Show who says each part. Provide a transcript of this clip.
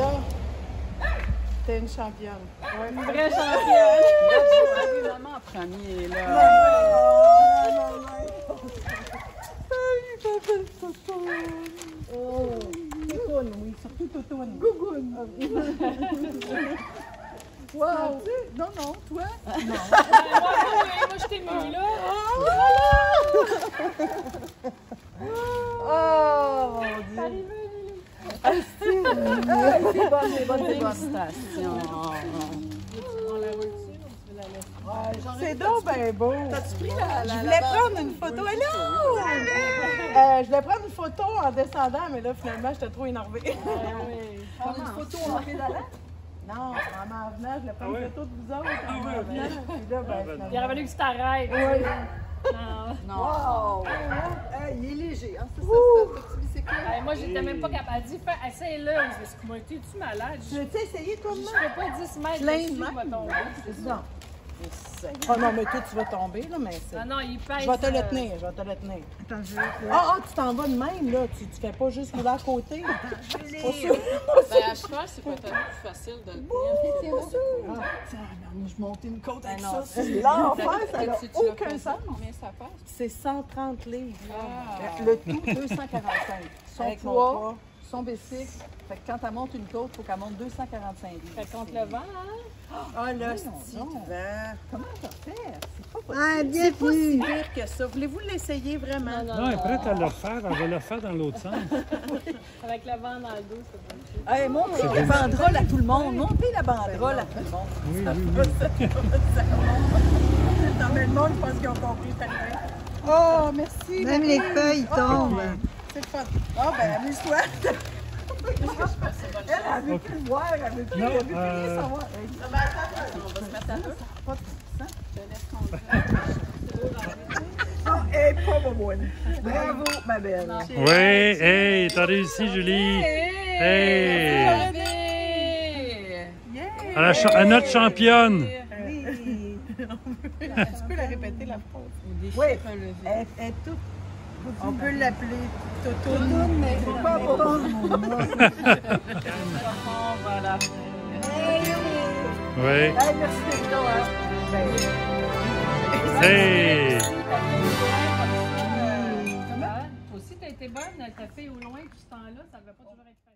Speaker 1: Linda, t'es une championne. Ouais.
Speaker 2: Une vraie championne.
Speaker 3: Maman en premier, là.
Speaker 1: Non, non, non. Ay, ça fait le totoun. Oh, totoun, oui, surtout totoun. Gougoun. Wow. Non, non, toi?
Speaker 2: Ouais, moi, moi, moi, je t'ai mis là.
Speaker 1: Oh, mon Dieu.
Speaker 2: Arrivé, Lily.
Speaker 1: Ah, c'est
Speaker 3: C'est bonne, c'est bonne, c'est bonne. Félicitations.
Speaker 2: On la roule dessus, ou tu veux la laisser?
Speaker 1: C'est donc ben beau.
Speaker 3: T'as-tu pris la, la,
Speaker 1: Je voulais prendre une photo. Allô! Euh, je voulais prendre une photo en descendant, mais là, finalement, j'étais trop énervée.
Speaker 2: Oui.
Speaker 3: Prendre une photo en pédalant?
Speaker 1: Non, en m'en venant, je voulais prendre une photo de vous autres en m'en venant. Puis là, ben,
Speaker 2: Il aurait fallu que tu t'arrêtes.
Speaker 1: Oui.
Speaker 2: Non.
Speaker 3: Non.
Speaker 1: Wow!
Speaker 3: Il est léger, hein, c'est ça, c'est un petit
Speaker 2: Ouais, moi, j'étais même pas capable. Elle dit, fais, essaye-le. Suis dit, moi, t'es-tu malade? Je
Speaker 1: veux-tu essayer, toi,
Speaker 2: je
Speaker 1: maman?
Speaker 2: fais pas 10 mètres
Speaker 1: Plein de
Speaker 2: je vais tomber.
Speaker 1: C'est. Oh non, mais toi, tu vas tomber, là, mais c'est...
Speaker 2: Non, non, il pèse.
Speaker 1: Je vais te le
Speaker 2: euh,
Speaker 1: tenir, je vais te le tenir. Attends, je vais... Ah, ah, tu t'en vas de même, là. Tu, tu fais pas juste rouler à côté. Pas sûr.
Speaker 4: Ben, à cheval, c'est peut-être plus facile de le tenir.
Speaker 1: Ah, tiens, regarde, je monte une côte avec
Speaker 3: non,
Speaker 1: ça. C'est l'enfer, ça n'a aucun
Speaker 4: fait
Speaker 1: sens.
Speaker 4: Combien ça passe?
Speaker 1: C'est 130 livres.
Speaker 3: Euh, Le tout, 245. Son
Speaker 1: Avec
Speaker 3: poids. Son bicycle. Fait que quand elle monte une côte, il faut qu'elle monte 245 livres.
Speaker 2: Fait contre le vent, hein?
Speaker 1: Ah, là,
Speaker 3: non,
Speaker 1: c'est
Speaker 3: non.
Speaker 1: vent.
Speaker 3: Comment t'as fait? C'est pas possible.
Speaker 1: Ah, bien pas si pire que ça. Voulez-vous l'essayer vraiment?
Speaker 2: Non,
Speaker 5: Non, elle est prête à le refaire. Elle va le faire dans l'autre sens.
Speaker 2: Avec le vent dans le dos, c'est bon.
Speaker 3: Hey, montez la banderole à tout le monde. Montez la banderole à tout le monde.
Speaker 5: Oui, oui, oui.
Speaker 1: Dans le monde, je pense qu'ils ont compris tellement. Oh, merci.
Speaker 6: Même les feuilles tombent.
Speaker 1: C'est le fun. Ah, ben, amuse-toi. Elle, elle veut plus le voir, elle veut plus,
Speaker 5: Non,
Speaker 1: elle veut plus rien
Speaker 5: euh,
Speaker 1: savoir. Ah, elle est pas bonne. Bravo, ma belle.
Speaker 5: Oui, hey, t'as réussi, Julie. Hey,
Speaker 1: Yeah.
Speaker 5: à, à notre championne.
Speaker 1: Oui. tu peux la répéter, la phrase. Oui, elle, elle est toute. On peut l'appeler Totoune, mais c'est pas
Speaker 3: Voilà.
Speaker 5: Oui.
Speaker 1: Hey, merci d'être là.
Speaker 5: Hey.
Speaker 2: Aussi, t'as été bonne, ta fille au loin, tout ce temps-là, ça devait pas toujours être.